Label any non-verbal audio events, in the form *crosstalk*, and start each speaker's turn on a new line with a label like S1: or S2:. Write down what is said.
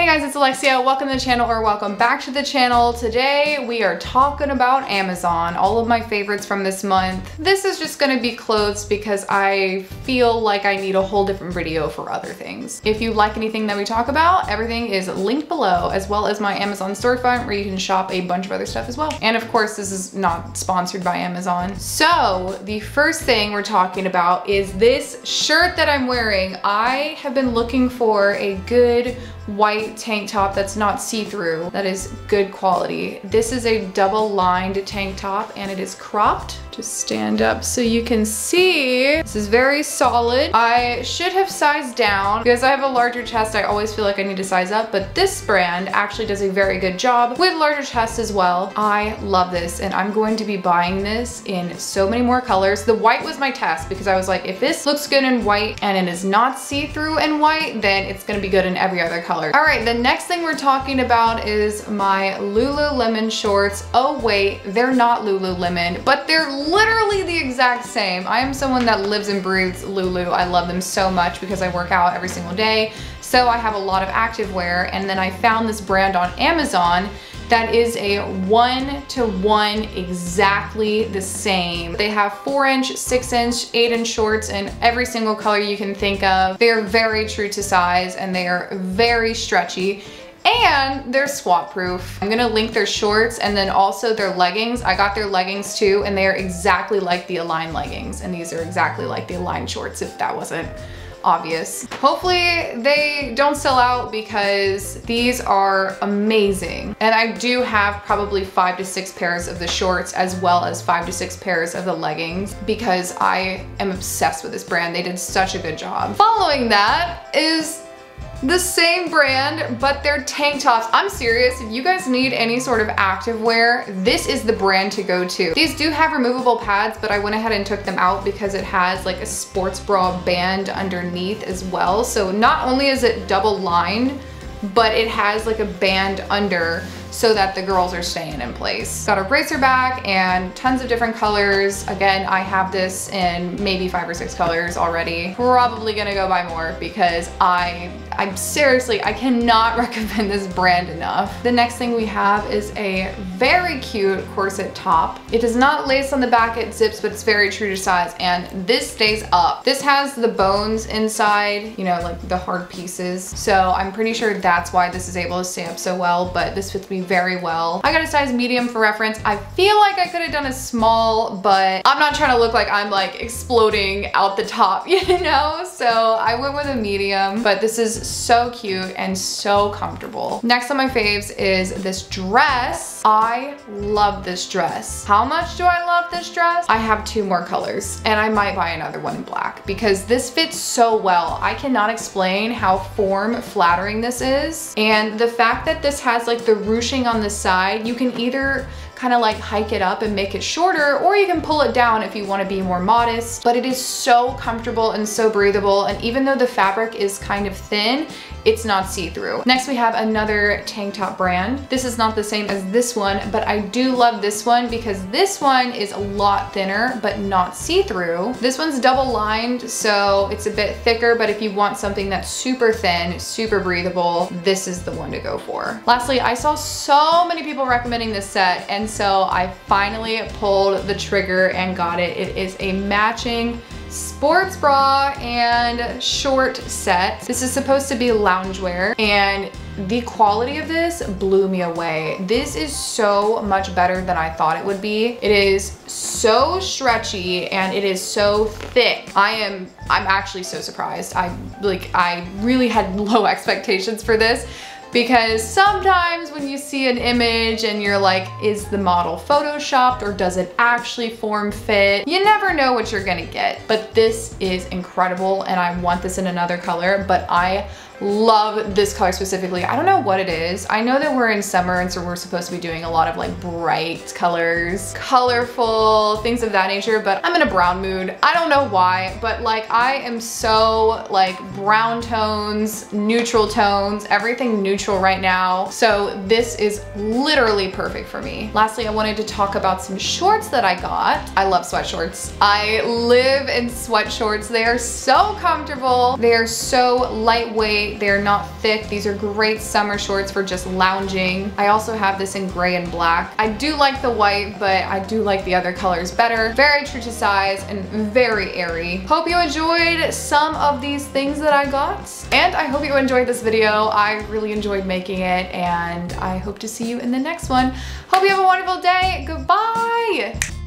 S1: Hey guys, it's Alexia. Welcome to the channel or welcome back to the channel. Today we are talking about Amazon, all of my favorites from this month. This is just gonna be clothes because I feel like I need a whole different video for other things. If you like anything that we talk about, everything is linked below as well as my Amazon storefront where you can shop a bunch of other stuff as well. And of course, this is not sponsored by Amazon. So the first thing we're talking about is this shirt that I'm wearing. I have been looking for a good white tank top that's not see-through, that is good quality. This is a double lined tank top and it is cropped. Just stand up so you can see. This is very solid. I should have sized down because I have a larger chest. I always feel like I need to size up, but this brand actually does a very good job with larger chests as well. I love this and I'm going to be buying this in so many more colors. The white was my test because I was like, if this looks good in white and it is not see-through in white, then it's gonna be good in every other color. All right, the next thing we're talking about is my Lululemon shorts. Oh wait, they're not Lululemon, but they're literally the exact same. I am someone that lives and breathes Lulu. I love them so much because I work out every single day. So I have a lot of activewear and then I found this brand on Amazon that is a one to one exactly the same. They have four inch, six inch, eight inch shorts in every single color you can think of. They're very true to size and they are very stretchy and they're swap proof. I'm gonna link their shorts and then also their leggings. I got their leggings too and they are exactly like the Align leggings and these are exactly like the Align shorts if that wasn't obvious. Hopefully they don't sell out because these are amazing. And I do have probably five to six pairs of the shorts as well as five to six pairs of the leggings because I am obsessed with this brand. They did such a good job. Following that is the same brand, but they're tank tops. I'm serious, if you guys need any sort of activewear, this is the brand to go to. These do have removable pads, but I went ahead and took them out because it has like a sports bra band underneath as well. So not only is it double lined, but it has like a band under so that the girls are staying in place. Got a racerback and tons of different colors. Again, I have this in maybe five or six colors already. Probably gonna go buy more because I I'm seriously, I cannot *laughs* recommend this brand enough. The next thing we have is a very cute corset top. It does not lace on the back, it zips, but it's very true to size and this stays up. This has the bones inside, you know, like the hard pieces. So I'm pretty sure that's why this is able to stay up so well, but this fits me very well. I got a size medium for reference. I feel like I could have done a small, but I'm not trying to look like I'm like exploding out the top, *laughs* you know? So I went with a medium, but this is so cute and so comfortable. Next on my faves is this dress. I love this dress. How much do I love this dress? I have two more colors and I might buy another one in black because this fits so well. I cannot explain how form flattering this is. And the fact that this has like the on the side, you can either kind of like hike it up and make it shorter or you can pull it down if you want to be more modest. But it is so comfortable and so breathable and even though the fabric is kind of thin it's not see-through. Next we have another tank top brand. This is not the same as this one, but I do love this one because this one is a lot thinner, but not see-through. This one's double lined, so it's a bit thicker, but if you want something that's super thin, super breathable, this is the one to go for. Lastly, I saw so many people recommending this set, and so I finally pulled the trigger and got it. It is a matching sports bra and short set. This is supposed to be loungewear and the quality of this blew me away. This is so much better than I thought it would be. It is so stretchy and it is so thick. I am, I'm actually so surprised. I like, I really had *laughs* low expectations for this because sometimes when you see an image and you're like, is the model photoshopped or does it actually form fit? You never know what you're gonna get, but this is incredible and I want this in another color, but I love this color specifically. I don't know what it is. I know that we're in summer and so we're supposed to be doing a lot of like bright colors, colorful, things of that nature, but I'm in a brown mood. I don't know why, but like I am so like brown tones, neutral tones, everything neutral right now. So this is literally perfect for me. Lastly, I wanted to talk about some shorts that I got. I love sweat shorts. I live in sweat shorts. They are so comfortable. They are so They're not thick. These are great summer shorts for just lounging. I also have this in gray and black. I do like the white, but I do like the other colors better. Very true to size and very airy. Hope you enjoyed some of these things that I got. And I hope you enjoyed this video. I really enjoyed making it and I hope to see you in the next one. Hope you have a wonderful day. Goodbye.